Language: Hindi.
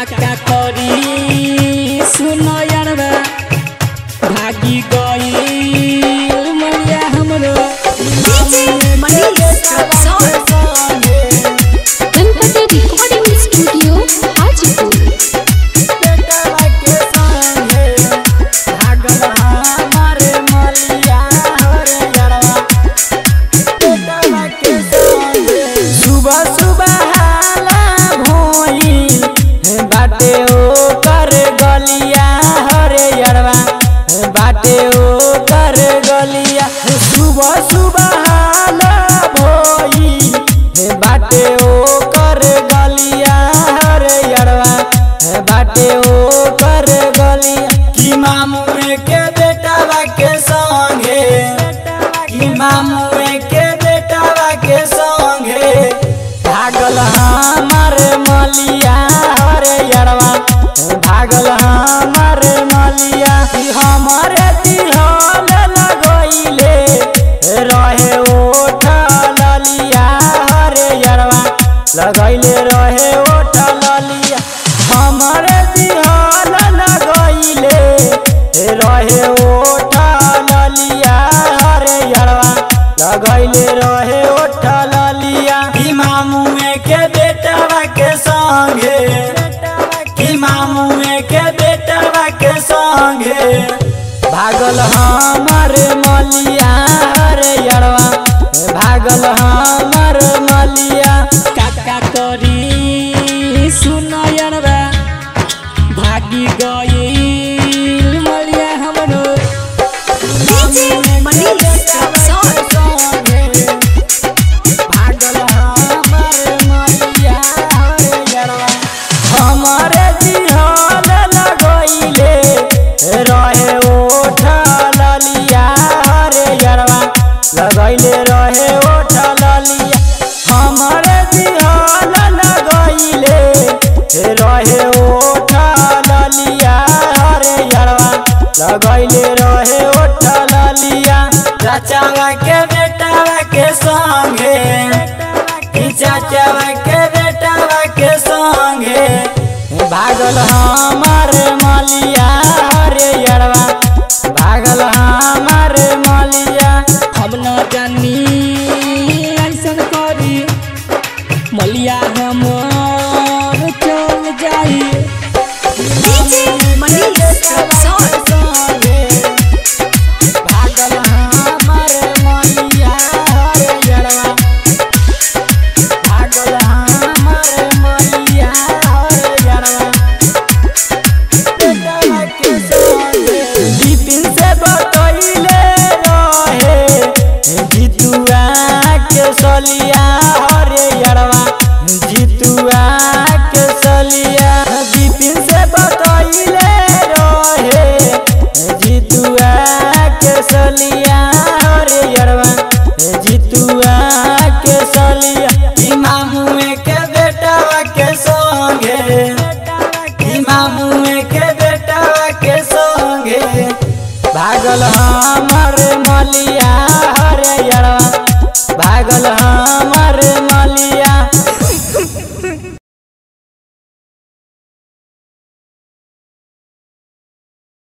काका करी। सुनो यारवा भागी गई मरिया हमरो। सुबह सुबह बाटे ओ कर गलिया। सुबह सुबह भोई बाटे ओ कर गलिया, हरे यरवा बाटे ओ कर गलिया। की मामू लगइले रहे ललिया हमारे दिहल रहे ललिया हरे यरवा लगइले रहे ललिया कि मामू के बेटवा के संगे कि मामू के बेटवा के संगे भागल हमर मलिया हरे यरवा भागल हमर मलिया। भागी गई मलिया हमरो। लगइले रहे ओठ ललिया। चाचा के बेटा के संगे। चाचा के बेटा के संगे। भागल हमारे मलिया। भागल हमर मलिया हरे भागल